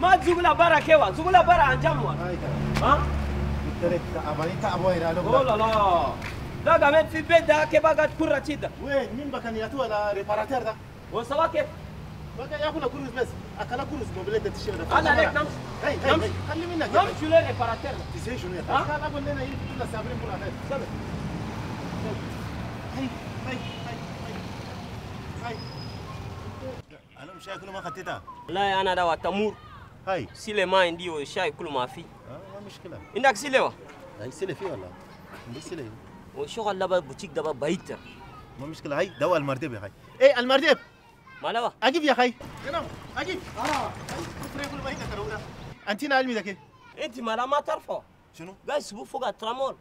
ده kewa zugula bara an jamwa هاي ha ترى اماني تعبوا هنا oh la la da ga men fi beda ke bagat kurra chida وين؟ مين بكن ياتو ولا ريباراتير ده. ke بقى ياكل كروز بس. أكل كروز موبيلات ده تشيل ده. nam هاي نمس. هاي. خلي منك nam chule reparateur تسوي شنو يا ها؟ كان أقول لنا يجي كنا صابرين كل هذا sabe هاي هاي هاي هاي. أنا مش هاكل ما خدتها. wallahi ana da wata هاي sile ma ndio shai kulu ma fi ما مشكله indak sile wa هاي سلة فيه ولا دي سلة wo shogal laba boutique daba baita ما مشكله هاي دواء المردب يا هاي إيه المردب malawa أجيب يا أخي نعم أجيب آه كفر يقول ما هي كرونا انت علمي ذاك enti mala ma tarfo شنو sibu foga tramol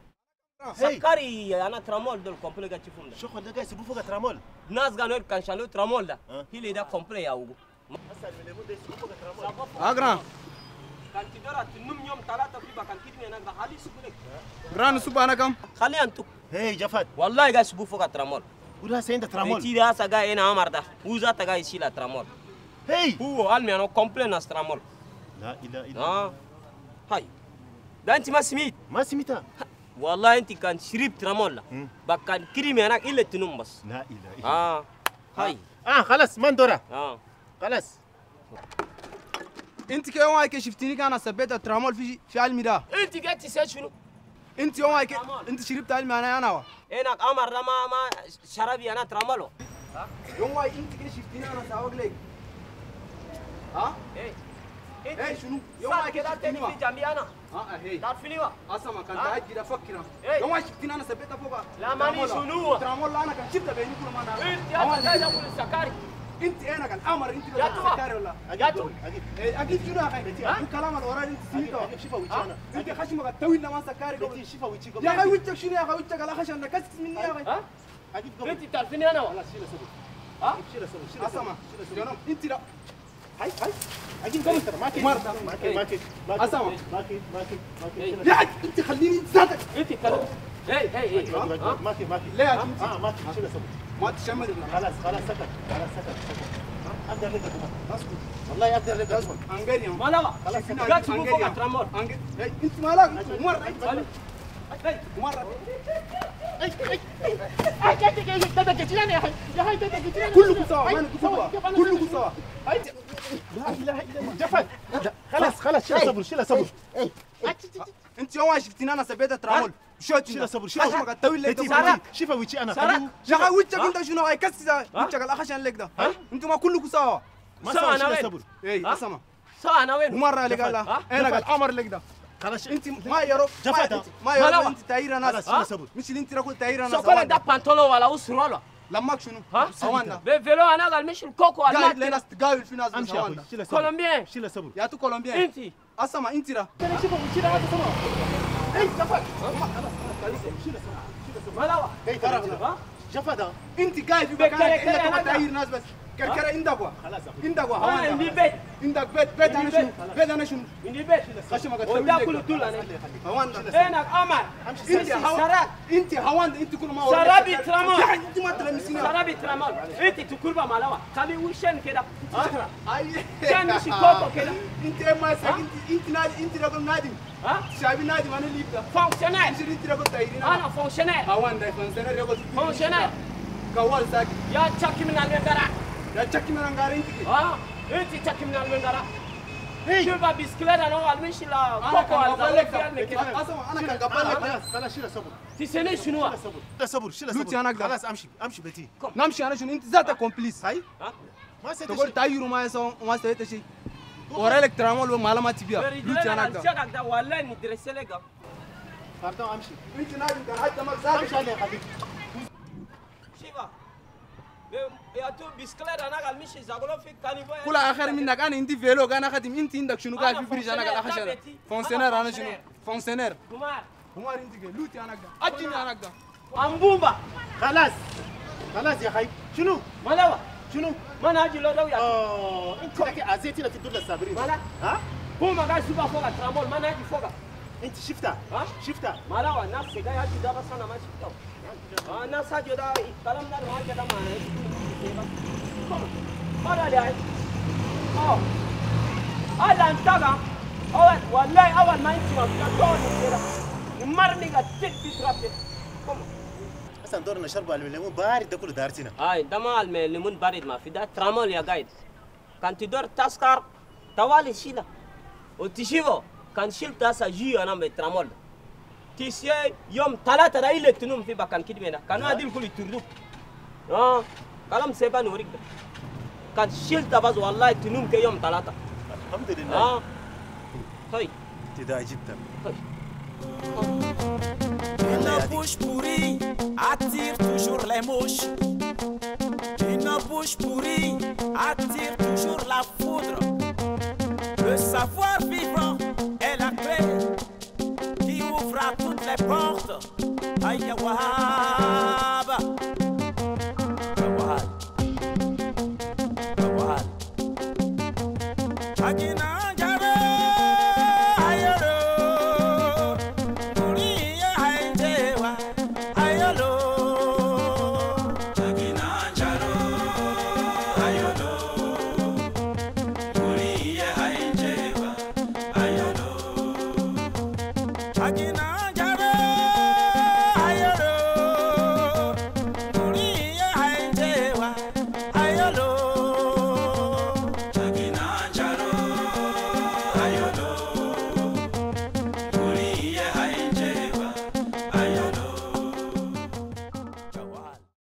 Hey. sakari ana tramol dol komple ga chifunda شو خد جاي ترامول shalo tramol da Ah. hile da komple ya ugo هسه الليمون ده سبوفك ترامول Agra, Ah, grand. Grand subana kam. Khali antuk. Hey Jafat. Wallahi ga subu foka tramol. Ura senda tramol. Ti da saga ena amarda. Uza taga isi la. Hey. Huo almi ano complain na tramol. La ila. Ah. Hay. Dan masimit. Masimita. Wallahi inti kan sirip tramol hmm. la. Bakan kirimi anak ille tunum bas. La ila. Ah. Hay. Ah, khalas mandora. Ah. Khalas. انت كي يوم هيك شفتيني كان سبيت الترامول في في علمي ده. ga ti sai shunu انت يوم هيك انت انت شربت علمي أنا أنا وا enak amarda ma ma sharabi ana tramolo يوم هيك انت كي شفتيني أنا ساوق لك. ها؟ eh إيه شنو؟ يوم da شفتيني teni وا fi jambiana ها هي dar fini wa اسمع كان ها؟ تعجي ده فكر إيه. يوم هيك شفتيني أنا سبيت فوق. لا، ماني شنو. الترامول أنا كان شفت بيني كل ما أنا إنت ta da sakari انت أنا كان أمر انت. سكاري ولا؟ أجيب أكيد شنو يا أخي ها؟ الكلام الوراني انت سميته أجيب شوفها وجهي أنا. انت خشمك الطويل لما سكاري قبل. أجيب شوفها وجهي يا أخي وجهك شنو؟ يا أخي وجهك على خشم ده. كسس مني يا أخي. ha أجيب قبل انت ana wa خلاص شيل صبر ها شيل صبر شيل صبر اسمع جناب انت لا. هاي هاي. أجيب قبل ترى. ما كيف؟ مرة. ما كيف؟ ما كيف؟ ما كيف؟ أسمع. ما كيف؟ ما كيف؟ ما إيه. كيف؟ يا انت خليني انت ذاتك. انت ما ما كيف ما آه بنتي؟ آه، ما كيف شيل ما تشمل خلاص خلاص سكت خلاص سكت سكت أقدر لك اسكت والله أقدر لك اسكت انجري malawa خلاص ga tu bu foga tramol انت مالك hey مرة كلكم سوا ما كلكم سوا لا اله الا الله جفت خلاص خلاص شيل صبر شيل صبر انت يوم شفتيني أنا سبيت الترامول شوت شيل صبر شيل خشمك الطويل لك ده شوفها وجهي أنا. خليه يا وجهك انت شنو؟ هاي كسس وجهك الاخشن لك ده. أنتوا ما كلكم سوا. ما سوا شيل وين؟ صبر ها؟ اسمع ana wenu مرة اللي قال ها؟ أنا قال أمر لك ده. خلاص أنت ما يروح جفت. ما يروح. أنت تاير أنا خلاص شيل صبر مش أنت ركول تاير أنا sokole da pantolo wala usrolo لماك شنو؟ ها؟ be velo ana gal mish koko قاعد almat لنا تقاول في ناس أمشي هوانا شيل صبر شيل يا تو كولومبيان انت اسمع انت ده malawa هي ترى جفت أنت قاعد في مكانك انت ما تاير ناس بس. كركرة عندك وا يا عندك وا ndi هوانا bet عندك بيت بيت أنا شنو؟ بيت. أنا شنو؟ bet خشمك o الطويل da لك ده. tula ne هوانا enak amar انت sarak انت هوان انت كل ما سرابي ترامون. يا أنت ما تلمسيني. sarabi tramol انت tukurba malawa kali wishen keda أي. كان مش كوكو كده. انت ما سك انت انت نادي انت رجل نادي. ha شعبي نادي ما أنا ليك ده fonctionnaire انت رجل تايرين ana fonctionnaire هوان ده فنسنا رجل fonctionnaire كوال ساك ya chaki min alwendara يا تشكي من انغاري؟ انت ha انت chaki min alwendara شوفا بسكليت أنا والمش لا أنا كوكو كان قبل لك. أنا كان قبل لك. خلاص خلاص شيل صبر تسني شنو؟ صبر صبر شيل صبر أنا أقدر. خلاص أمشي أمشي بيتي. نمشي أنا شنو؟ أنت ذاتك كومبليس هاي. ها ما سويت تقول شيء. تايرو ما يسوي ما سويت شيء. ورا لك ترامول وما ما تبيع لوتي أنا أقدر. شكك ده والله ندرس لك. باردون أمشي. أنت نادي كان حتى ما ذاتك أمشي عليه يا حبيبي شيفا يا تو بسكليت أنا قال مش زغلو في كانيفو كل اخر منك أنا انت فيلو كان خدم انت عندك شنو قاعد في بريج أنا قال اخشر فونسيونير أنا شنو فونسيونير كمار عمر انت لوتي أنا قال اجيني أنا قال امبومبا خلاص خلاص يا خي شنو مالوا شنو ما ناجي لو لو يا آه انت لك ازيتنا في الدولة الصابرين ها هو ما قاعد سوبر فوق ترامول ما ناجي فوق انت شفتها؟ ها؟ شفتها؟ مالوا الناس كده يجي ده بس أنا ما شفته آه، الناس هاجي ده كلام ده ما كده ما ما ده يعني آه هذا انت اول والله اول ما انت ما تقول كده قد تدي ترابي أصلا دورنا شرب الليمون بارد ده كله دارتنا هاي ده ما الليمون بارد ما في ده ترامول يا قايد كان تدور تسكر توالي شيلا وتشيفو كان شيل تاسا جي انا بترامول تيسي يوم ثلاثة ده إلى تنوم في بكان كده بينا كانوا هادين كل تردوك آه كلام سيبا نوريك ده كان شيل تباز والله تنوم كي يوم ثلاثة الحمد لله آه طيب ابتدائي جدا طيب Une bouche pourrie attire toujours les mouches. Une bouche pourrie attire toujours la foudre. Le savoir les portes. Aïe, wahab. Ya